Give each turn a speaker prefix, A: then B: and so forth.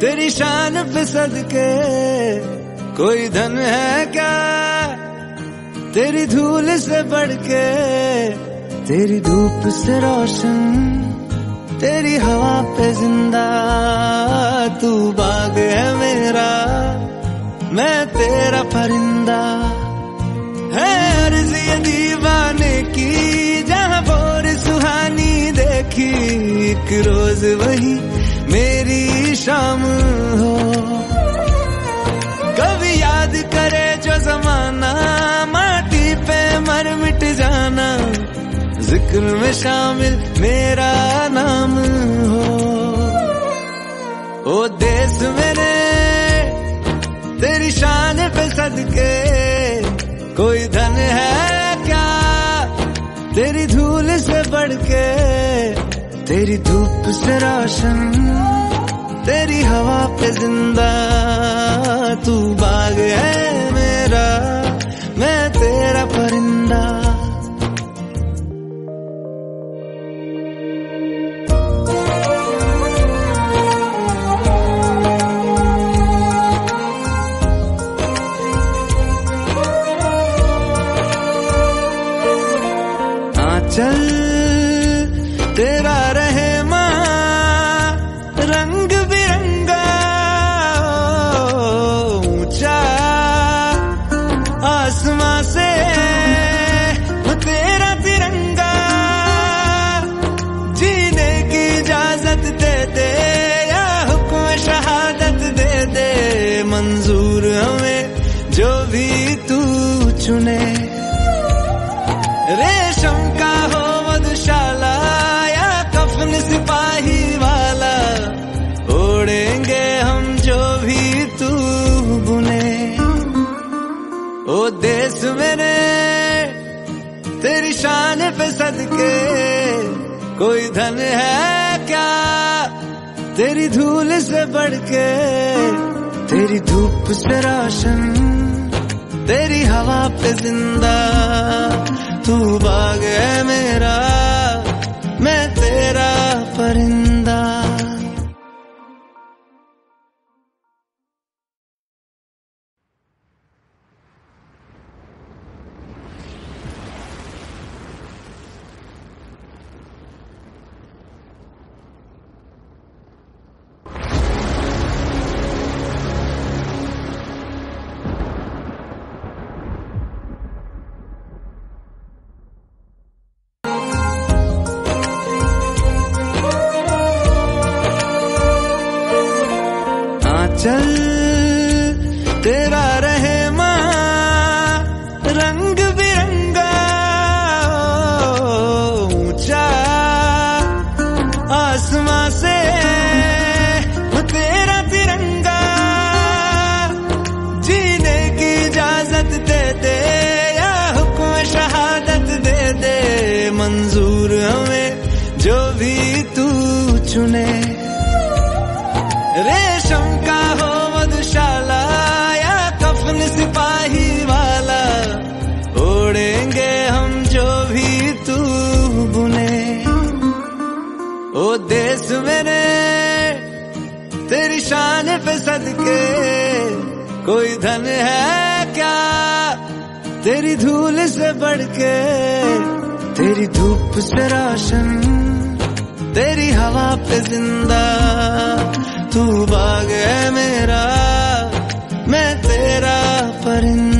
A: तेरी शान पे सदके कोई धन है क्या? तेरी धूल से बढ़ के तेरी धूप से रोशन, तेरी हवा पे ज़िंदा, तू बाग है मेरा, मैं तेरा परिंदा। है अर्ज़ दीवाने की, जहाँ बोर सुहानी देखी, एक रोज वही मेरी शाम हो। कभी याद करे जो जमाना, माटी पे मर मिट जाना। ज़िक्र में शामिल मेरा नाम हो। ओ देश मेरे, तेरी शान पे सदके। कोई धन है क्या? तेरी धूल से बढ़ के तेरी धूप से रोशन। तेरी हवा पे ज़िंदा तू बाग है देश मेरे तेरी शान पे सदके। कोई धन है क्या तेरी धूल से बढ़ के तेरी धूप से राशन, तेरी हवा पे ज़िंदा। तू बाग है मेरा। चुने। रेशम का हो मधुशाला, या कफन सिपाही वाला। ओढ़ेंगे हम जो भी तू बुने। ओ देश मेरे, तेरी शान पे सदके। कोई धन है क्या तेरी धूल से बढ़ के तेरी धूप से रोशन तेरी हवा पे ज़िंदा तू बाग है मेरा मैं तेरा परिंदा।